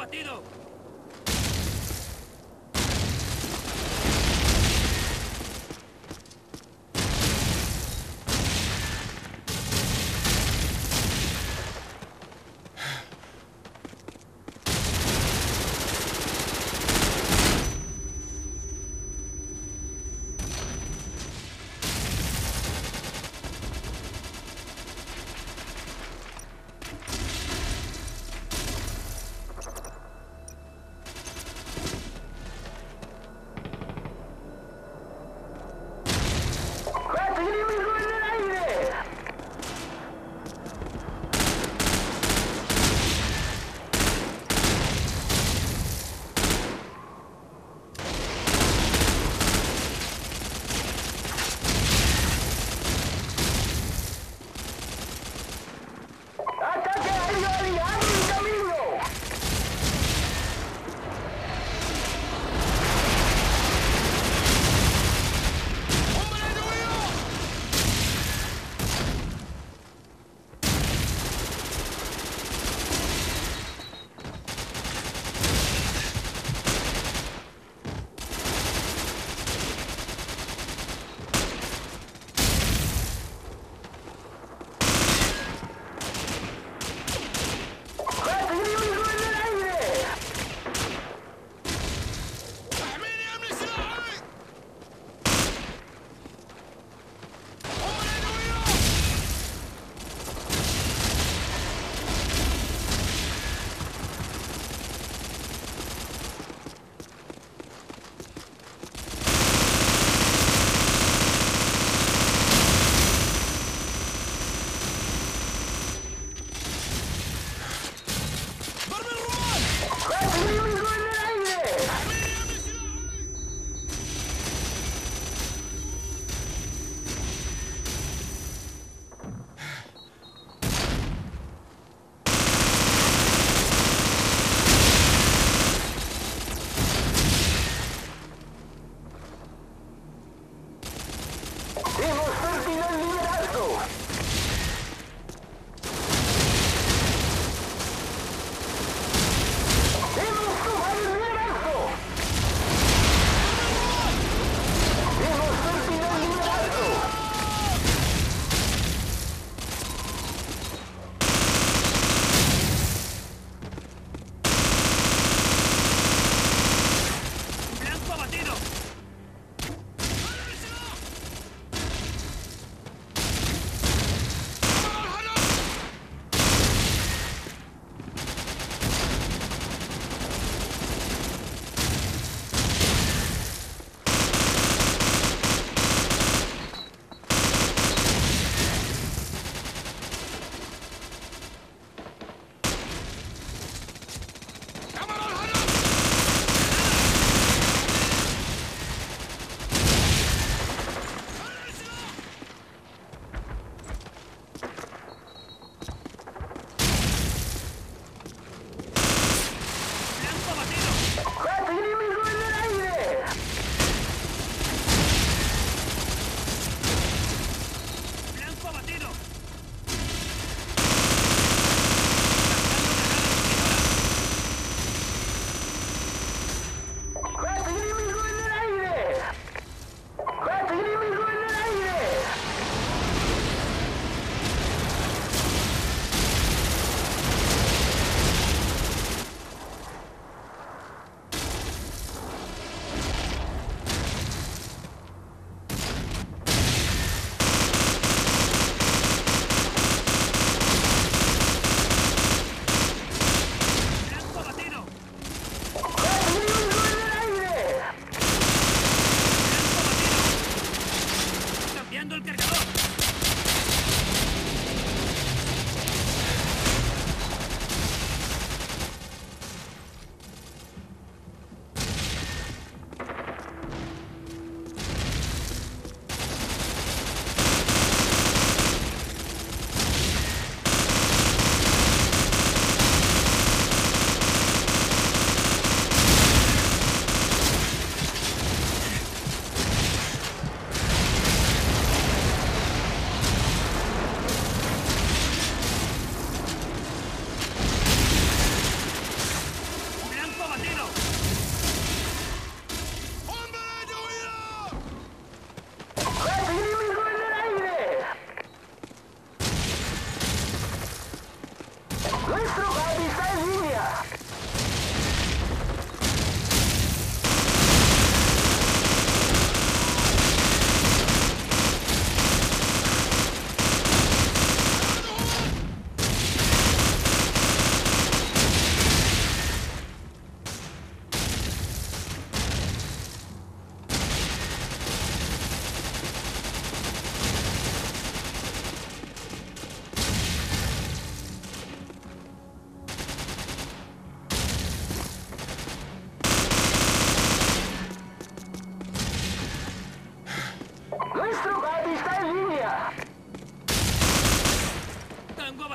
batido!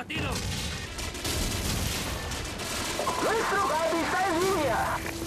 ¡Tango abatido! Nuestro gas está en línea.